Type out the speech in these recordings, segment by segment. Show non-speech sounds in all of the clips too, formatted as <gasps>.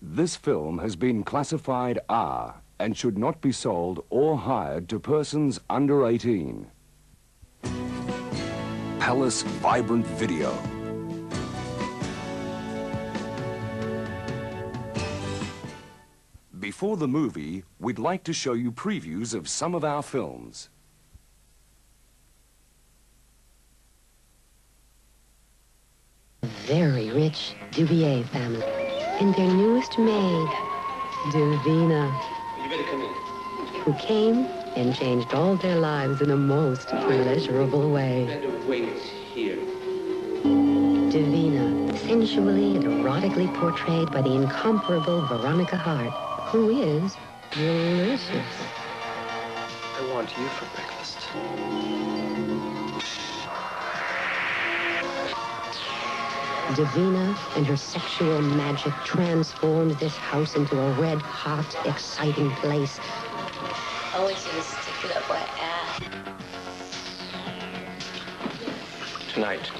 This film has been classified R and should not be sold or hired to persons under 18. Palace Vibrant Video. Before the movie, we'd like to show you previews of some of our films. very rich Dubier family. And their newest maid, Davina. You better come in. Who came and changed all their lives in a most pleasurable way. Wait here. Davina, sensually and erotically portrayed by the incomparable Veronica Hart, who is delicious. I want you for breakfast. Davina and her sexual magic transformed this house into a red, hot, exciting place. Always should have stick it up my ass. Uh, tonight.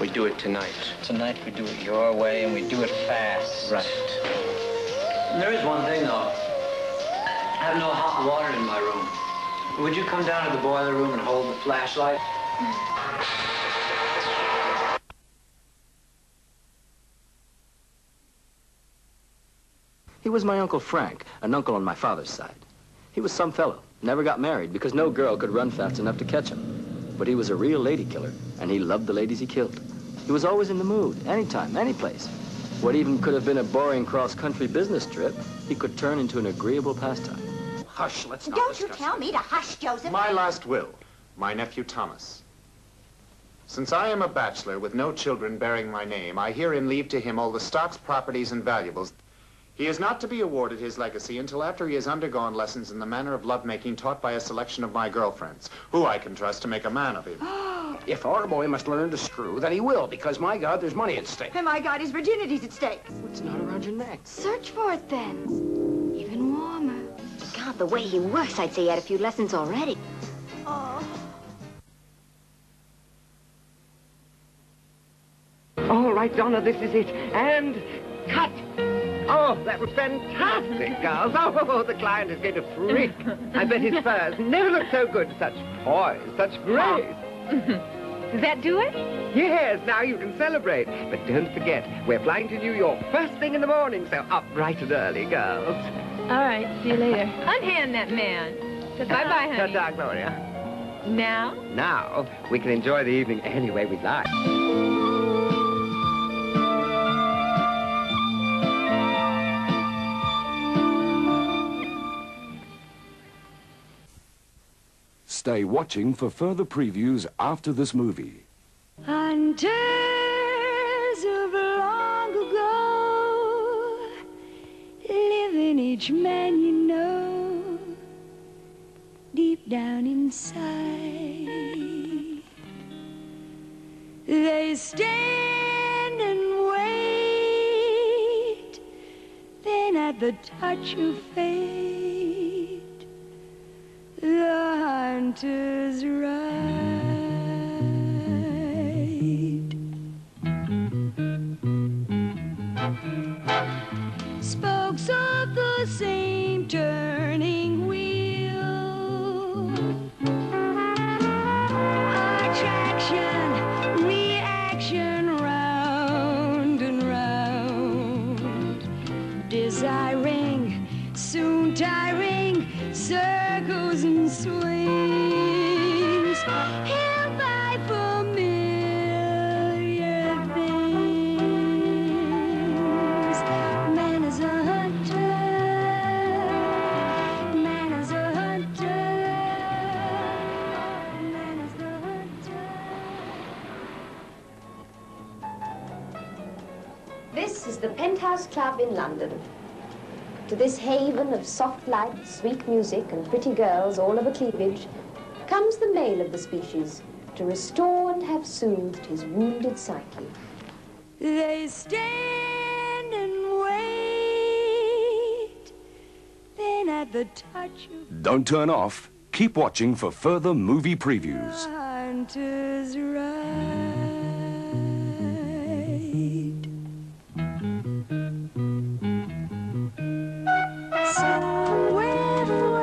We do it tonight. Tonight we do it your way and we do it fast. Right. There is one thing though. I have no hot water in my room. Would you come down to the boiler room and hold the flashlight? <laughs> He was my Uncle Frank, an uncle on my father's side. He was some fellow, never got married because no girl could run fast enough to catch him. But he was a real lady killer, and he loved the ladies he killed. He was always in the mood, anytime, any place. What even could have been a boring cross-country business trip, he could turn into an agreeable pastime. Hush, let's not Don't you tell it. me to hush, Joseph. My last will, my nephew Thomas. Since I am a bachelor with no children bearing my name, I herein leave to him all the stocks, properties, and valuables. He is not to be awarded his legacy until after he has undergone lessons in the manner of lovemaking taught by a selection of my girlfriends, who I can trust to make a man of him. <gasps> If our boy must learn to screw, then he will, because, my God, there's money at stake. And my God, his virginity's at stake. What's not around your neck. Search for it then. Even warmer. God, the way he works, I'd say he had a few lessons already. Oh. All right, Donna, this is it. And cut. Oh, that was fantastic, girls. Oh, <laughs> the client is going to freak. I bet his furs never looked so good. Such poise, such grace. <laughs> Does that do it? Yes, now you can celebrate. But don't forget, we're flying to New York first thing in the morning, so up bright and early, girls. All right, see you later. Unhand that man. Bye-bye, honey. Ta-ta, Gloria. Now? Now, we can enjoy the evening any way we like. Stay watching for further previews after this movie. On days of long ago, living each man you know, deep down inside. They stand and wait, then at the touch of fate, hunter's right. Spokes of the same turning wheel. Attraction, reaction, round and round. Desiring, soon tiring, circles and swings. Held by familiar things. Man is a hunter. Man is a hunter. Man is the hunter. This is the Penthouse Club in London. To this haven of soft light, sweet music, and pretty girls, all of a cleavage, comes the male of the species to restore and have soothed his wounded psyche. They stand and wait. Then at the touch of Don't turn off. Keep watching for further movie the previews.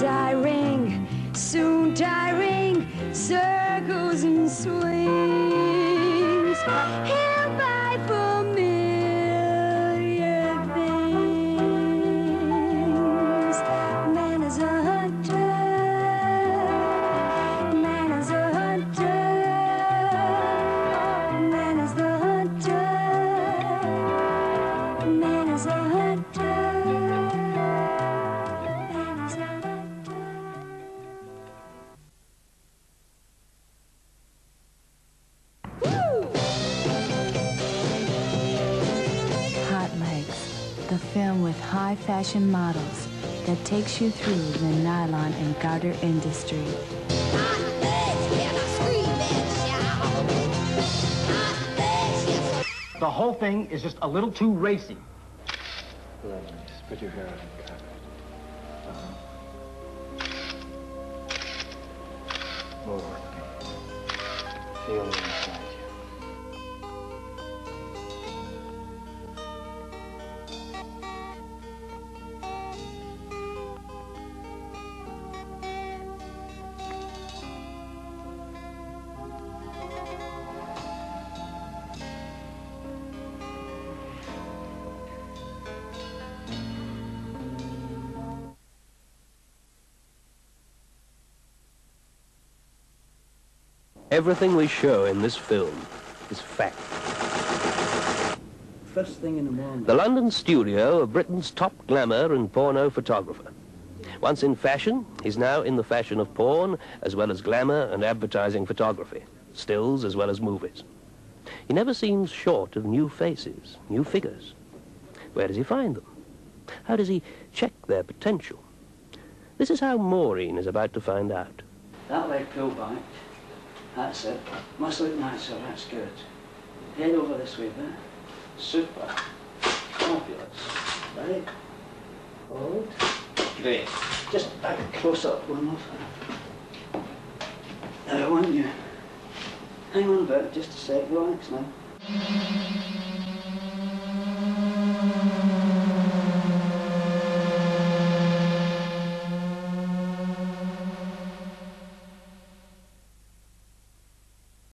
Desiring, high fashion models that takes you through the nylon and garter industry. The whole thing is just a little too racy. Lovely. Just put your hair on and cut. Uh-huh. Move. Feel it inside Everything we show in this film is fact. First thing in the morning. The London studio of Britain's top glamour and porno photographer. Once in fashion, he's now in the fashion of porn, as well as glamour and advertising photography, stills as well as movies. He never seems short of new faces, new figures. Where does he find them? How does he check their potential? This is how Maureen is about to find out. That pull back. That's it. Must look nicer, that's good. Head over this way there. Super. Fabulous. Right. Hold. Great. Just back close up one more time. Now I want you. Hang on a bit, just a sec, relax now.